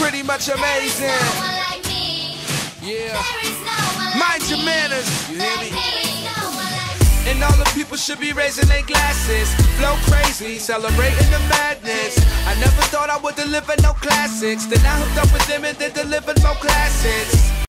pretty much amazing. Yeah. Mind your manners. You hear me? And all the people should be raising their glasses. Flow crazy, celebrating the madness. I never thought I would deliver no classics. Then I hooked up with them and they delivered more classics.